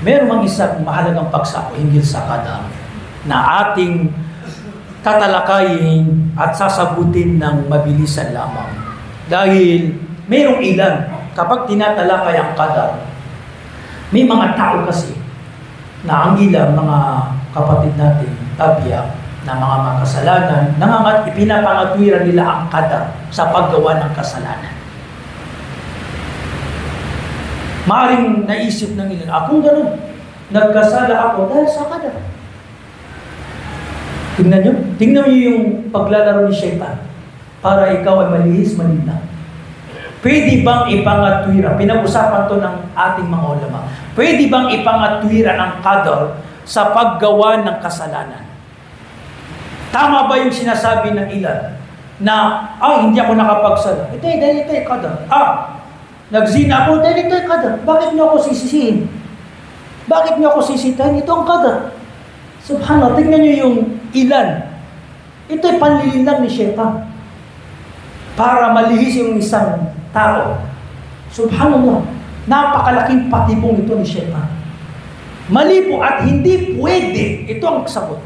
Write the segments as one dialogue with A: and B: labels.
A: Meron isang mahalagang pagsako hinggil sa kadar na ating tatalakayin at sasagutin ng mabilisan lamang. Dahil mayroong ilan, kapag tinatalakay ang kadar, may mga tao kasi na ang ilang mga kapatid natin, tabiyak, na mga makasalanan, nangangat ipinapangatwiran nila ang kadar sa paggawa ng kasalanan. Maaring naisip ng ilan, akong ganun, nagkasala ako dahil sa kadar. Tingnan nyo, tingnan nyo yung paglalaro ni Shaitan para ikaw ay malihis, malinaw. Pwede bang ipangatwira? Pinag-usapan to ng ating mga ulama. Pwede bang ipangatwira ang kadar sa paggawa ng kasalanan? Tama ba yung sinasabi ng ilan na, ah, hindi ako nakapagsala? Ito, dahil ito, kadar. Ah, nagzina ako, dahil ito, kadar. Bakit niyo ako sisisihin? Bakit niyo ako sisitahin? Ito ang kadar. Subhanallah, tingnan niyo yung ilan. Ito'y panlililang ni Shaitan para malihis yung isang tao. Subhanallah, napakalaking patibong ito ni Shaitan. Mali po at hindi pwede, ito ang sagot,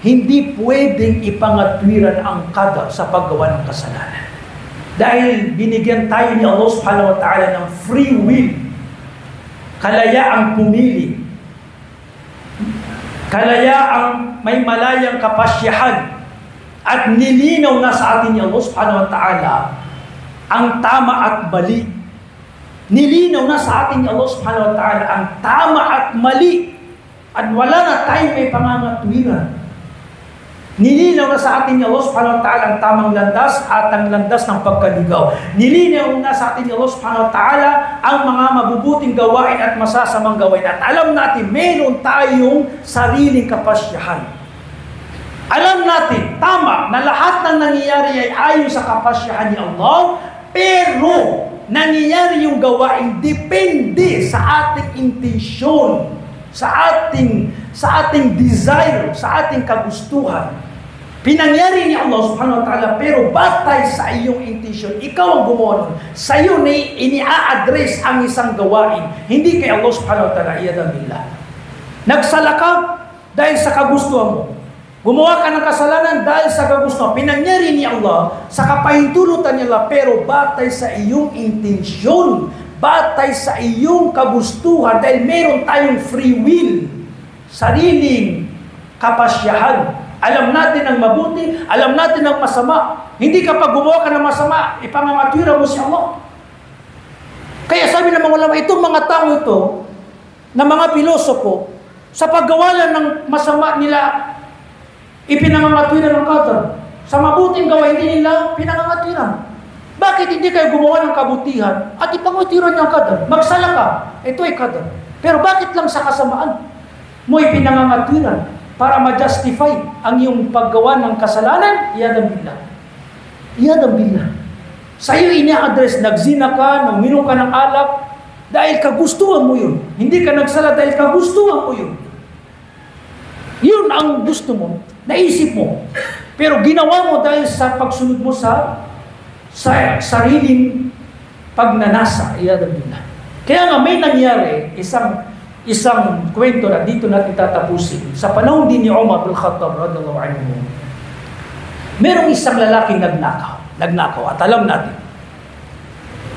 A: hindi pwedeng ipangatwiran ang kada sa paggawa ng kasalanan. Dahil binigyan tayo ni Allah subhanahu wa ta'ala ng free will, kalayaang pumili, kalayaang may malayang kapasyahan, at nilinaw na sa atin ni Allah subhanahu wa ta'ala ang tama at mali. Nilinaw na sa atin ni Allah subhanahu wa ta'ala ang tama at mali. At wala na tayong may pangangatwiran. Nilinaw na sa atin ni Allah subhanahu wa ta'ala ang tamang landas at ang landas ng pagkaligaw. Nilinaw na sa atin ni Allah subhanahu wa ta'ala ang mga mabubuting gawain at masasamang gawain. At alam natin, meron tayong sariling kapasyahan. Alam natin, tama, na lahat ng nangyayari ay ayon sa kapasyahan ni Allah, pero nangyayari yung gawain depende sa ating intensyon, sa ating sa ating desire, sa ating kagustuhan. Pinangyari ni Allah subhanahu wa ta'ala, pero batay sa iyong intensyon, ikaw ang gumawa nun. Sa iyo na ini-address ang isang gawain, hindi kay Allah subhanahu wa ta'ala, iyadamillah. Nagsala ka dahil sa kagustuhan mo. Gumawa ka ng kasalanan dahil sa kagusto. Pinangyari ni Allah sa kapahintulutan nila pero batay sa iyong intensyon, batay sa iyong kagustuhan dahil meron tayong free will, sariling kapasyahan. Alam natin ang mabuti, alam natin ang masama. Hindi kapag gumawa ka ng masama, ipangangatwira mo si Allah. Kaya sabi ng mga ulama, itong mga tao ito, na mga pilosopo, sa paggawa ng masama nila, ipinangangatwiran ng kadar. Sa mabuting gawa, hindi nila pinangangatwiran. Bakit hindi kayo gumawa ng kabutihan at ipangatiran niyo ang kadar? Magsala ka, ito ay kadar. Pero bakit lang sa kasamaan mo ipinangangatwiran para ma-justify ang iyong paggawa ng kasalanan? Iyadang billah. Iyadang billah. Sa iyo ini-address, nagzina ka, nang minom ka ng alak, dahil kagustuhan mo yun. Hindi ka nagsala dahil kagustuhan mo yun. Yun ang gusto mo, naisip mo. Pero ginawa mo dahil sa pagsunod mo sa sa sariling pagnanasa. Iyadabila. Kaya nga may nangyari, isang isang kwento na dito natin tatapusin. Sa panahon din ni Umar bin Khattab radhiallahu anhu, merong isang lalaking nagnakaw. Nagnakaw. At alam natin,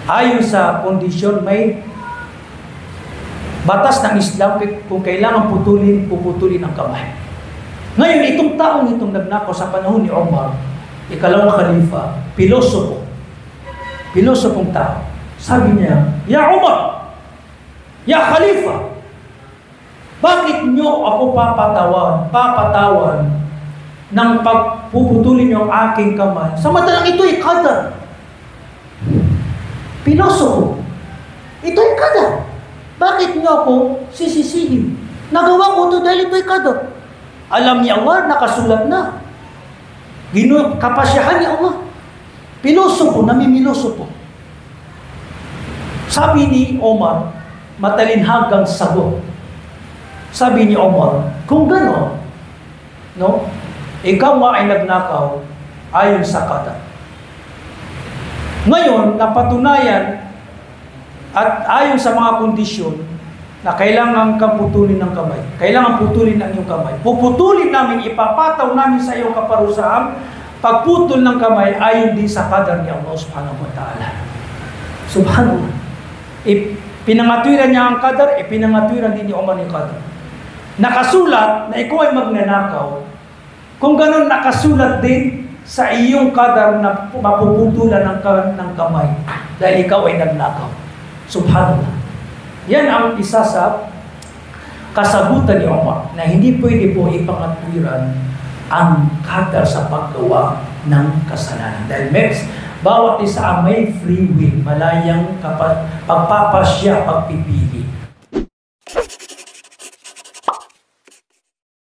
A: ayon sa kondisyon, may batas ng Islam kung kailangan putulin, puputulin ang kamay. Ngayon, itong taong itong nagnakaw sa panahon ni Omar, ikalawang khalifa, pilosopo, pilosopong tao, sabi niya, Ya Omar, Ya Khalifa, bakit nyo ako papatawan, papatawan ng pagpuputulin yung aking kamay? Samantalang ito ay kadar. Pilosopo, ito ay kadar. Bakit nyo ako sisisihin? Nagawa ko ito dahil ito'y kadar. Alam ni Allah, nakasulat na. Gino, kapasyahan ni Allah. Pilosopo, namimilosopo. Sabi ni Omar, matalinhagang sagot. Sabi ni Omar, kung gano'n, no, ikaw nga ay nagnakaw ayon sa kada. Ngayon, napatunayan at ayon sa mga kondisyon na kailangan kang putulin ng kamay. Kailangan putulin ang iyong kamay. Puputulin namin, ipapataw namin sa iyong kaparusahan. Pagputol ng kamay ayon din sa kadar ni Allah subhanahu wa ta'ala. Subhanallah. Ipinangatwiran niya ang kadar, ipinangatwiran din ni Umar yung kadar. Nakasulat na ikaw ay magnanakaw. Kung ganun, nakasulat din sa iyong kadar na mapuputulan ng, ng kamay dahil ikaw ay nagnakaw. Subhanallah. Yan ang isa sa kasagutan ni Omar na hindi pwede po ipangatwiran ang kadar sa paggawa ng kasalanan. Dahil mes, bawat isa may free will, malayang kapag, pagpapasya, pagpipili.